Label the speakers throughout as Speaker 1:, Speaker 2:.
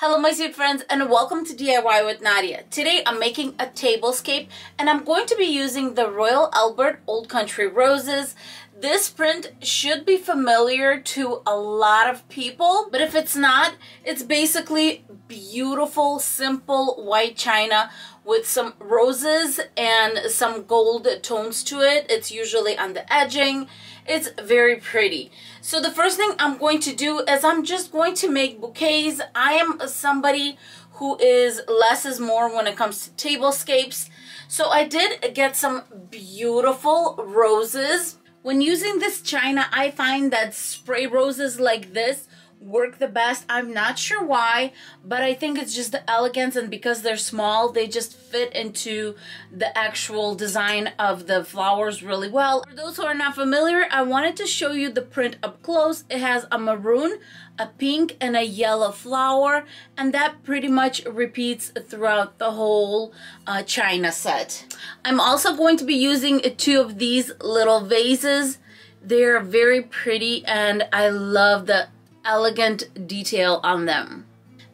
Speaker 1: Hello my sweet friends and welcome to DIY with Nadia. Today I'm making a tablescape and I'm going to be using the Royal Albert Old Country Roses. This print should be familiar to a lot of people, but if it's not, it's basically beautiful, simple white china with some roses and some gold tones to it. It's usually on the edging. It's very pretty. So the first thing I'm going to do is I'm just going to make bouquets. I am somebody who is less is more when it comes to tablescapes. So I did get some beautiful roses when using this china, I find that spray roses like this work the best. I'm not sure why, but I think it's just the elegance and because they're small, they just fit into the actual design of the flowers really well. For those who are not familiar, I wanted to show you the print up close. It has a maroon, a pink and a yellow flower and that pretty much repeats throughout the whole uh, china set. I'm also going to be using two of these little vases. They're very pretty and I love the elegant detail on them.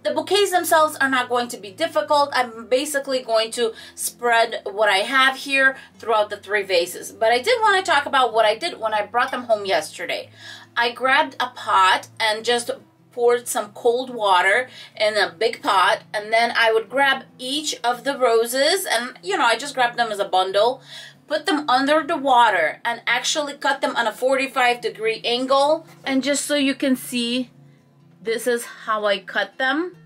Speaker 1: The bouquets themselves are not going to be difficult. I'm basically going to spread what I have here throughout the three vases. But I did want to talk about what I did when I brought them home yesterday. I grabbed a pot and just poured some cold water in a big pot and then I would grab each of the roses and you know I just grabbed them as a bundle put them under the water and actually cut them on a 45 degree angle. And just so you can see this is how I cut them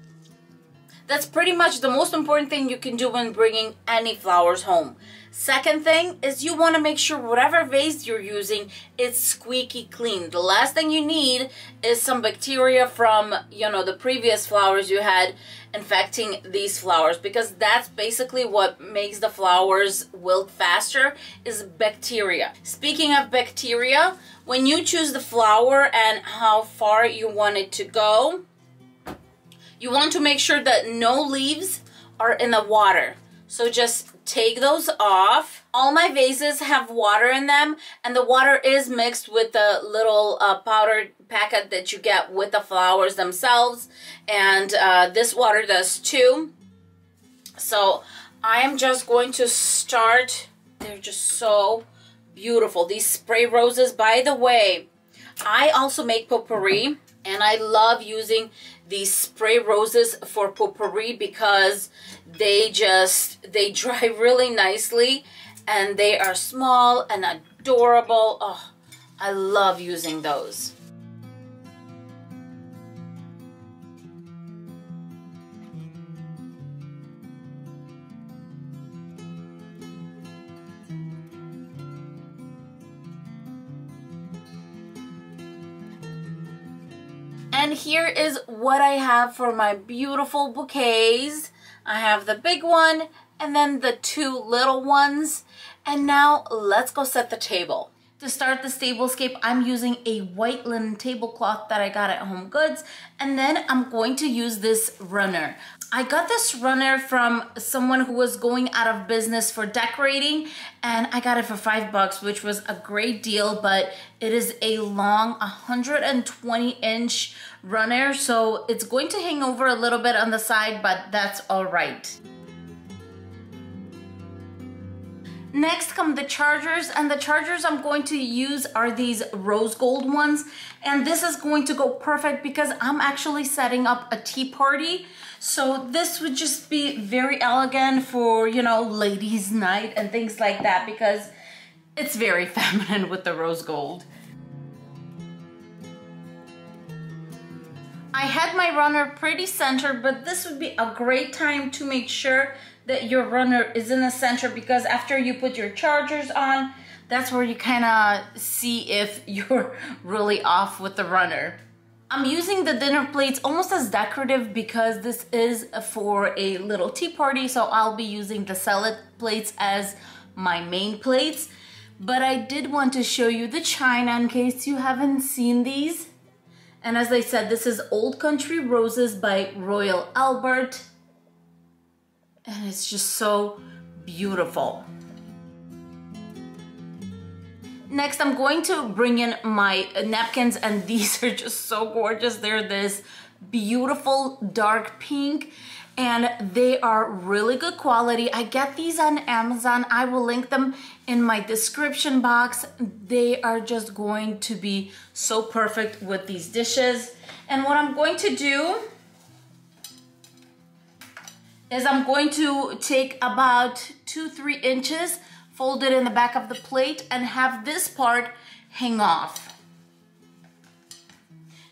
Speaker 1: that's pretty much the most important thing you can do when bringing any flowers home Second thing is you want to make sure whatever vase you're using is squeaky clean. The last thing you need is some bacteria from, you know, the previous flowers you had infecting these flowers because that's basically what makes the flowers wilt faster is bacteria. Speaking of bacteria, when you choose the flower and how far you want it to go, you want to make sure that no leaves are in the water. So just take those off. All my vases have water in them and the water is mixed with the little uh, packet that you get with the flowers themselves and uh, this water does too. So I am just going to start. They're just so beautiful. These spray roses, by the way, I also make potpourri and I love using these spray roses for potpourri because they just they dry really nicely and they are small and adorable. Oh I love using those here is what I have for my beautiful bouquets. I have the big one and then the two little ones. And now let's go set the table. To start this tablescape, I'm using a white linen tablecloth that I got at Home Goods, and then I'm going to use this runner. I got this runner from someone who was going out of business for decorating and I got it for five bucks, which was a great deal, but it is a long 120 inch runner. So it's going to hang over a little bit on the side, but that's all right. Next come the chargers and the chargers I'm going to use are these rose gold ones and this is going to go perfect because I'm actually setting up a tea party so this would just be very elegant for you know ladies night and things like that because it's very feminine with the rose gold. I had my runner pretty centered, but this would be a great time to make sure that your runner is in the center because after you put your chargers on, that's where you kind of see if you're really off with the runner. I'm using the dinner plates almost as decorative because this is for a little tea party, so I'll be using the salad plates as my main plates. But I did want to show you the china in case you haven't seen these. And as I said, this is Old Country Roses by Royal Albert. And it's just so beautiful. Next, I'm going to bring in my napkins and these are just so gorgeous. They're this beautiful dark pink and they are really good quality. I get these on Amazon. I will link them in my description box. They are just going to be so perfect with these dishes. And what I'm going to do is I'm going to take about two, three inches, fold it in the back of the plate and have this part hang off.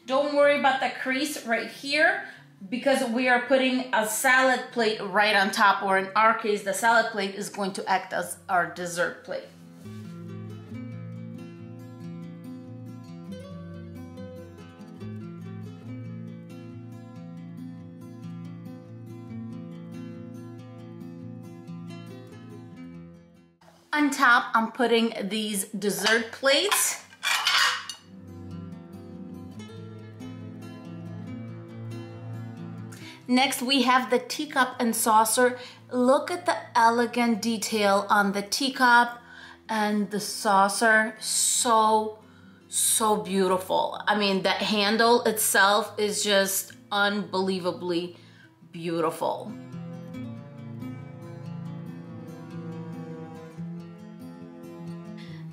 Speaker 1: Don't worry about the crease right here because we are putting a salad plate right on top, or in our case, the salad plate is going to act as our dessert plate. On top, I'm putting these dessert plates. Next, we have the teacup and saucer. Look at the elegant detail on the teacup and the saucer. So, so beautiful. I mean, that handle itself is just unbelievably beautiful.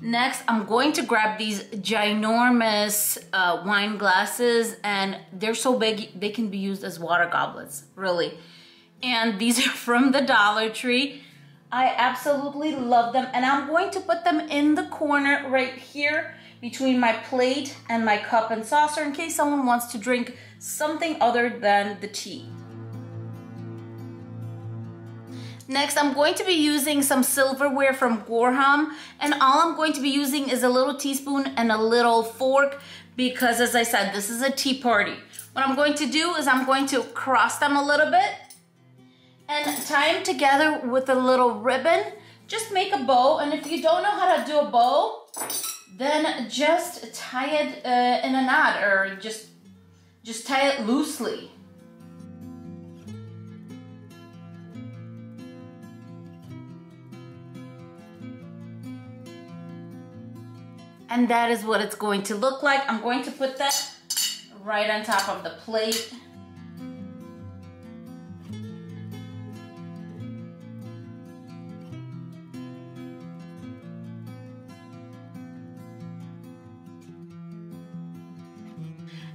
Speaker 1: Next, I'm going to grab these ginormous uh, wine glasses and they're so big they can be used as water goblets, really. And these are from the Dollar Tree. I absolutely love them and I'm going to put them in the corner right here between my plate and my cup and saucer in case someone wants to drink something other than the tea. Next, I'm going to be using some silverware from Gorham and all I'm going to be using is a little teaspoon and a little fork because as I said, this is a tea party. What I'm going to do is I'm going to cross them a little bit and tie them together with a little ribbon. Just make a bow and if you don't know how to do a bow, then just tie it uh, in a knot or just, just tie it loosely. And that is what it's going to look like. I'm going to put that right on top of the plate.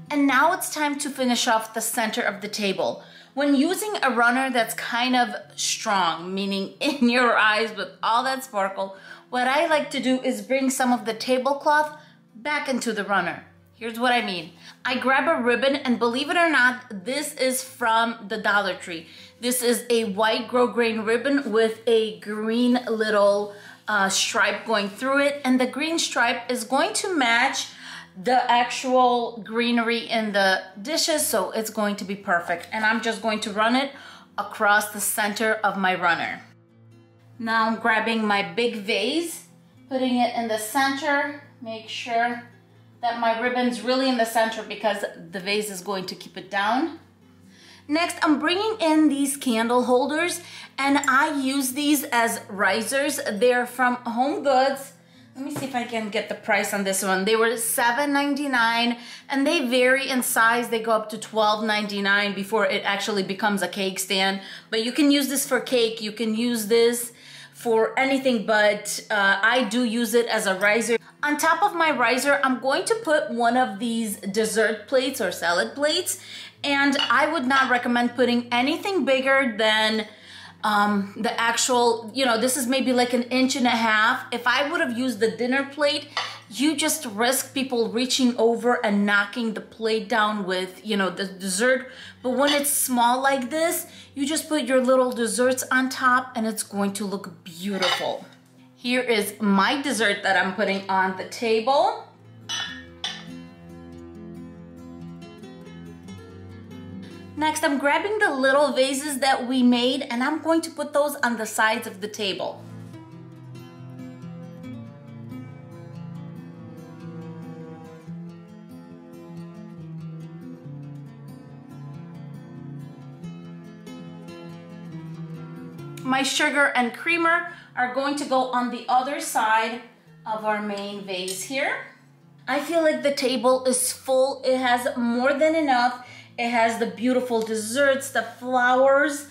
Speaker 1: And now it's time to finish off the center of the table. When using a runner that's kind of strong, meaning in your eyes with all that sparkle, what I like to do is bring some of the tablecloth back into the runner. Here's what I mean. I grab a ribbon and believe it or not, this is from the Dollar Tree. This is a white grosgrain ribbon with a green little uh, stripe going through it. And the green stripe is going to match the actual greenery in the dishes. So it's going to be perfect. And I'm just going to run it across the center of my runner. Now I'm grabbing my big vase, putting it in the center. Make sure that my ribbon's really in the center because the vase is going to keep it down. Next, I'm bringing in these candle holders and I use these as risers. They're from Home Goods. Let me see if I can get the price on this one. They were $7.99 and they vary in size. They go up to $12.99 before it actually becomes a cake stand. But you can use this for cake. You can use this for anything, but uh, I do use it as a riser. On top of my riser, I'm going to put one of these dessert plates or salad plates, and I would not recommend putting anything bigger than um, the actual, you know, this is maybe like an inch and a half. If I would have used the dinner plate, you just risk people reaching over and knocking the plate down with, you know, the dessert. But when it's small like this, you just put your little desserts on top and it's going to look beautiful. Here is my dessert that I'm putting on the table. Next, I'm grabbing the little vases that we made and I'm going to put those on the sides of the table. My sugar and creamer are going to go on the other side of our main vase here. I feel like the table is full. It has more than enough It has the beautiful desserts, the flowers,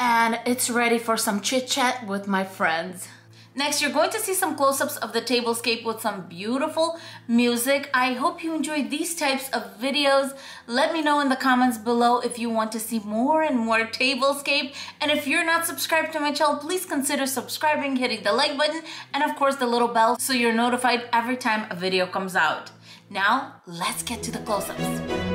Speaker 1: and it's ready for some chit chat with my friends. Next, you're going to see some close-ups of the tablescape with some beautiful music. I hope you enjoy these types of videos. Let me know in the comments below if you want to see more and more tablescape. And if you're not subscribed to my channel, please consider subscribing, hitting the like button, and of course the little bell so you're notified every time a video comes out. Now, let's get to the close-ups.